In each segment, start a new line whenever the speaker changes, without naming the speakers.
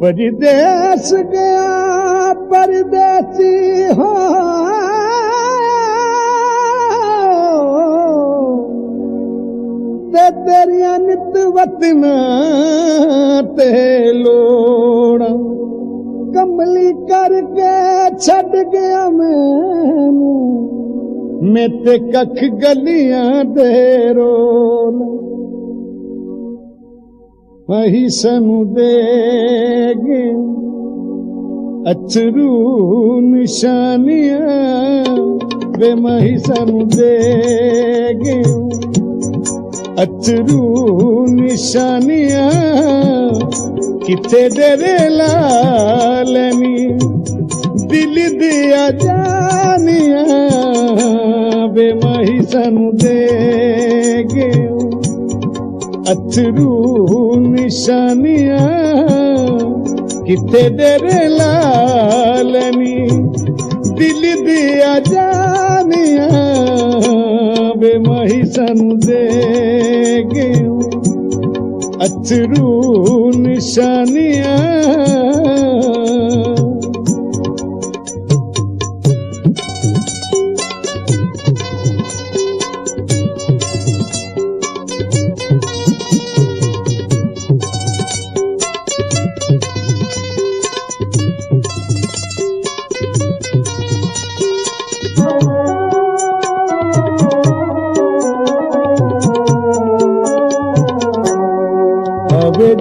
परदेस गया परदेसी हो। ते तेरिया नित वतना ते लोड़ा कमली करके छड़ गया मैं ते कख गलियां दे रोल वही सनु देगे अचरू निशानियाँ वे मही सनु देगे अचरू निशानियाँ किथे डरे लालनी? दिल दिया जानिया, वे मही सनु देगे अथरू निशानिया किथे डेरे लालनी दिल दिया जानिया बे मही सनु दे अथरू निशानियाँ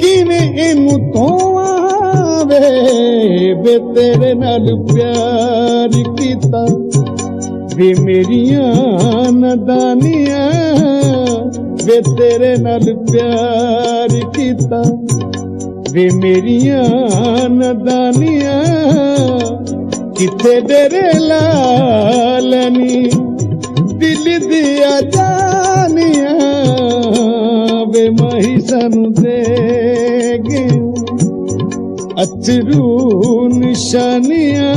ਕਿਵੇਂ ਇਹਨੂੰ ਤੋਂ ਆਵੇ ਬੇ ਤੇਰੇ ਨਾਲ ਪਿਆਰ ਕੀਤਾ, ਵੇ ਮੇਰੀਆਂ ਨਦਾਨੀਆਂ, ਵੇ ਤੇਰੇ ਨਾਲ ਪਿਆਰ ਕੀਤਾ, ਵੇ ਮੇਰੀਆਂ ਨਦਾਨੀਆਂ, ਕਿੱਥੇ ਡਰੇ ਲਾਲਨੀ ਦਿਲ ਦੀਆਂ ਜਾਨੀਆਂ, ਵੇ ਮਹੀ ਸਾਨੂੰ ਦੇਗੇ अतरू निशानिया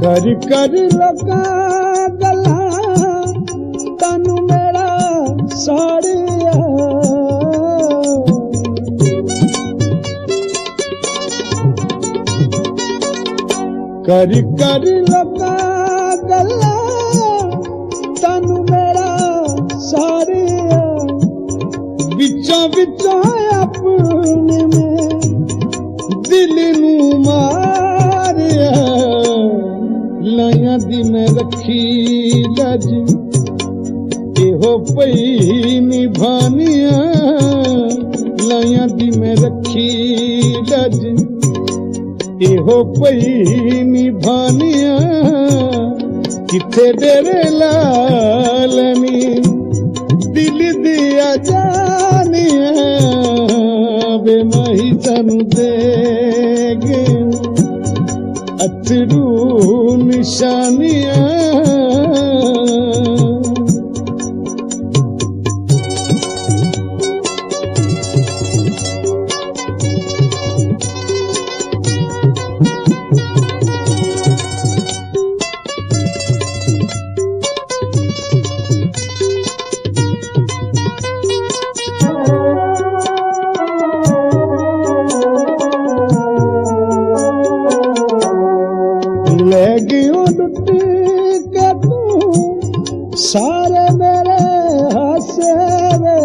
धर कर लगा गला। तनु मेरा साड़िया कर कर लगा गला। तनु मेरा साड़िया बिचो बिचो अपने में दिल नू नदी में रखी लज। एहो पई निभानिया लयदी में रखी लज। एहो पई निभानिया किथे डेरे लालनी दिल दिया जानिया बे मही तनु देगे। अतरू निशानियाँ वेगी उनती के। सारे मेरे हसे रे।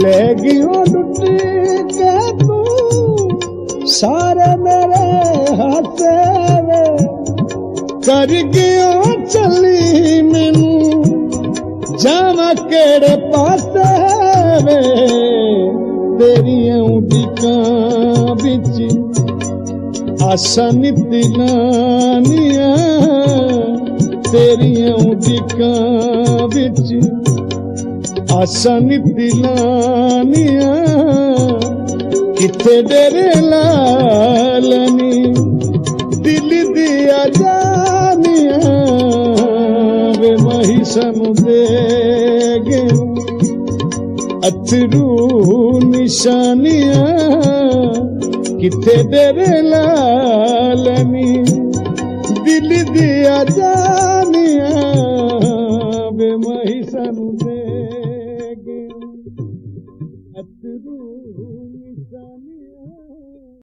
लेगी उनती के। तू सारे मेरे हसरे कर गयो चली मैनू जावा केड़े पास है ਮੈਨੂੰ ਜਾਵਾਂ ਕਿਹੜੇ ਪਾਸੇ ਵੇ ਤੇਰੀਆਂ ਉਡੀਕਾਂ ਵਿੱਚ ਆਸਾਂ ਨਿਤਲਾਨੀਆਂ ਤੇਰੀਆਂ ਉਡੀਕਾਂ ਵਿੱਚ ਆਸਾਂ ਨਿਤਲਾਨੀਆਂ ਕਿੱਥੇ ਡੇਰੇ ਲਾਲਨੀ ਦਿਲ ਦੀਆਂ ਜਾਨੀਆਂ ਵੇ ਮਹੀ ਸਾਨੂੰ ਦੇ ਗਏ अथरू निशानिया किथे डेरे लालनी दिल दिया जा